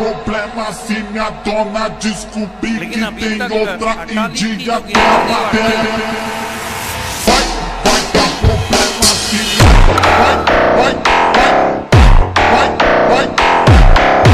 problema se minha dona descobrir que tem outra indígena.